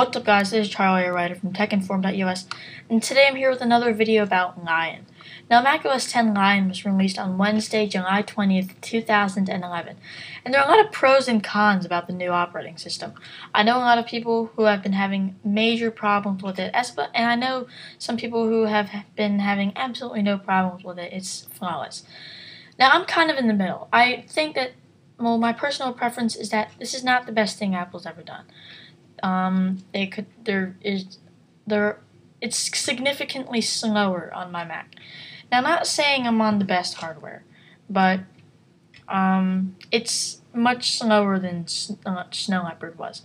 What's up guys, this is Charlie, a writer from TechInform.us, and today I'm here with another video about Lion. Now macOS 10 Lion was released on Wednesday, July 20th, 2011, and there are a lot of pros and cons about the new operating system. I know a lot of people who have been having major problems with it, and I know some people who have been having absolutely no problems with it. It's flawless. Now I'm kind of in the middle. I think that, well, my personal preference is that this is not the best thing Apple's ever done um, they could there is there it's significantly slower on my Mac. Now, not saying I'm on the best hardware, but um, it's much slower than uh, Snow Leopard was.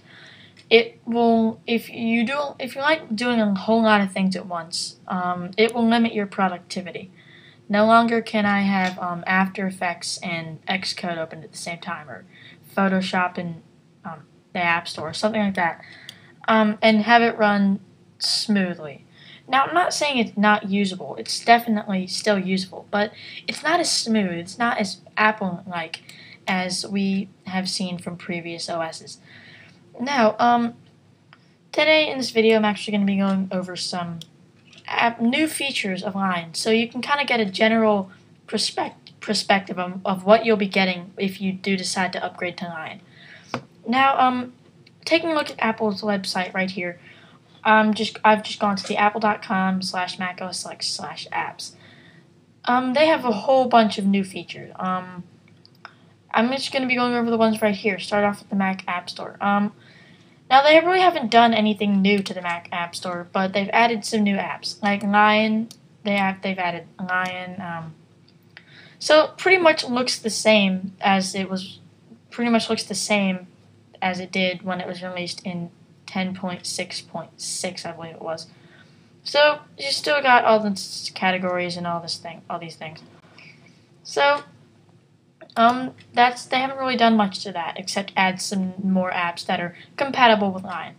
It will if you do if you like doing a whole lot of things at once, um, it will limit your productivity. No longer can I have um, After Effects and Xcode open at the same time, or Photoshop and um, the App Store, something like that, um, and have it run smoothly. Now, I'm not saying it's not usable. It's definitely still usable, but it's not as smooth. It's not as Apple-like as we have seen from previous OSs. Now, um, today in this video, I'm actually going to be going over some app, new features of Lion, so you can kind of get a general perspective perspective of, of what you'll be getting if you do decide to upgrade to Lion. Now, um, taking a look at Apple's website right here, um, just I've just gone to the apple.com slash macOS slash apps. Um, they have a whole bunch of new features. Um, I'm just going to be going over the ones right here. Start off with the Mac App Store. Um, now they really haven't done anything new to the Mac App Store, but they've added some new apps like Lion. They have they've added Lion. Um, so pretty much looks the same as it was. Pretty much looks the same as it did when it was released in 10.6.6, I believe it was. So you still got all the categories and all this thing, all these things. So um, that's they haven't really done much to that except add some more apps that are compatible with Lion.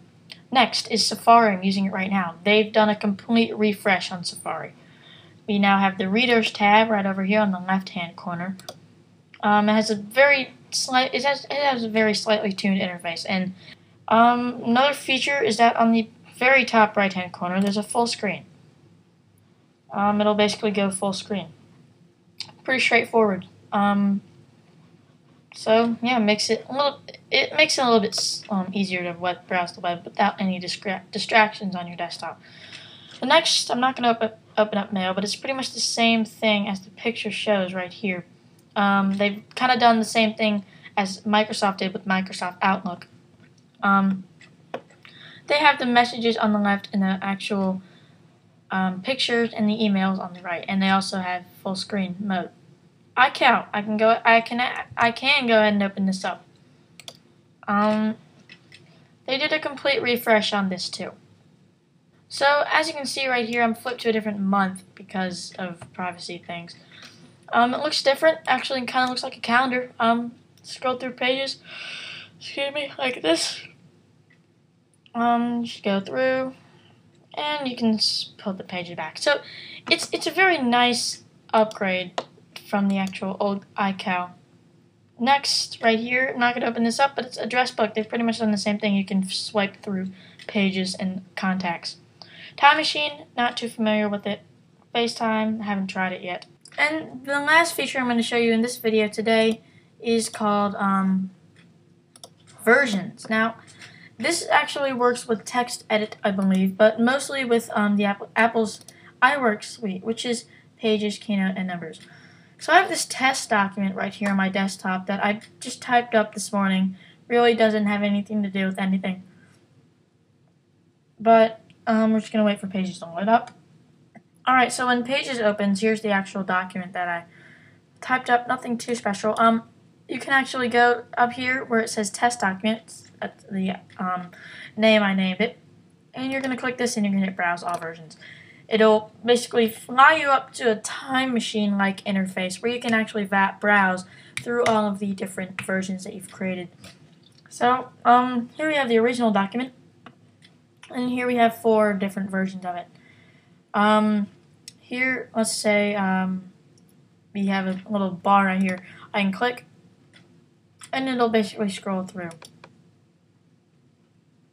Next is Safari. I'm using it right now. They've done a complete refresh on Safari. We now have the Readers tab right over here on the left-hand corner. Um, it has a very slight. It has it has a very slightly tuned interface, and um, another feature is that on the very top right hand corner, there's a full screen. Um, it'll basically go full screen. Pretty straightforward. Um, so yeah, makes it a little. It makes it a little bit um, easier to web browse the web without any distra distractions on your desktop. The next, I'm not going to open, open up Mail, but it's pretty much the same thing as the picture shows right here. Um, they've kind of done the same thing as Microsoft did with Microsoft Outlook. Um, they have the messages on the left and the actual um, pictures and the emails on the right, and they also have full screen mode. iCal. I can go. I can. I can go ahead and open this up. Um, they did a complete refresh on this too. So as you can see right here, I'm flipped to a different month because of privacy things. Um, it looks different. Actually, kind of looks like a calendar. Um, scroll through pages. Excuse me, like this. Um, just go through, and you can put the pages back. So, it's it's a very nice upgrade from the actual old iCal. Next, right here, I'm not going to open this up, but it's address book. They've pretty much done the same thing. You can swipe through pages and contacts. Time Machine, not too familiar with it. FaceTime, haven't tried it yet. And the last feature I'm going to show you in this video today is called um, versions. Now, this actually works with TextEdit, I believe, but mostly with um, the Apple, Apple's iWork suite, which is Pages, Keynote, and Numbers. So I have this test document right here on my desktop that I just typed up this morning. Really doesn't have anything to do with anything. But um, we're just going to wait for Pages to load up. Alright, so when Pages opens, here's the actual document that I typed up. Nothing too special. Um, You can actually go up here where it says Test Documents, at the um, name I named it, and you're going to click this and you're going to hit Browse All Versions. It'll basically fly you up to a time machine-like interface where you can actually browse through all of the different versions that you've created. So, um, here we have the original document, and here we have four different versions of it. Um, here, let's say um, we have a little bar right here. I can click, and it'll basically scroll through.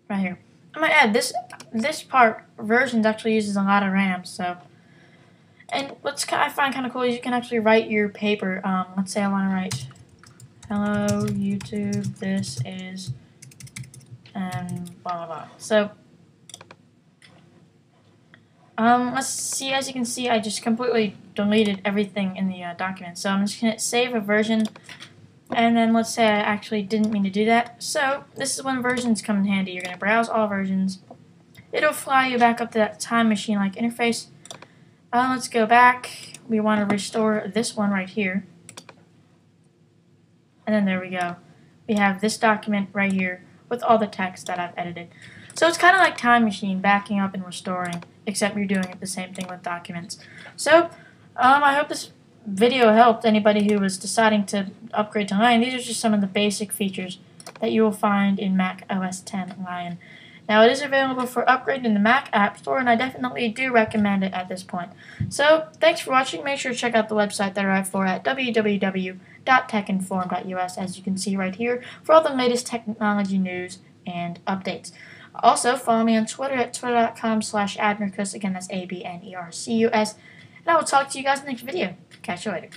Right here. I might add this this part versions actually uses a lot of RAM, so and what's I find kind of cool is you can actually write your paper. Um, let's say I want to write, "Hello YouTube, this is," and blah blah blah. So um, let's see. As you can see, I just completely deleted everything in the uh, document. So I'm just gonna save a version and then let's say I actually didn't mean to do that. So this is when versions come in handy. You're going to browse all versions. It'll fly you back up to that time machine-like interface. Uh, let's go back. We want to restore this one right here. And then there we go. We have this document right here with all the text that I've edited. So it's kind of like Time Machine, backing up and restoring, except you're doing the same thing with documents. So um, I hope this video helped anybody who was deciding to upgrade to Lion. These are just some of the basic features that you will find in Mac OS 10 Lion. Now, it is available for upgrade in the Mac App Store, and I definitely do recommend it at this point. So, thanks for watching. Make sure to check out the website that I write for at www.techinform.us, as you can see right here, for all the latest technology news and updates. Also, follow me on Twitter at twitter.com slash abnercus. Again, that's A-B-N-E-R-C-U-S. And I will talk to you guys in the next video. Catch you later.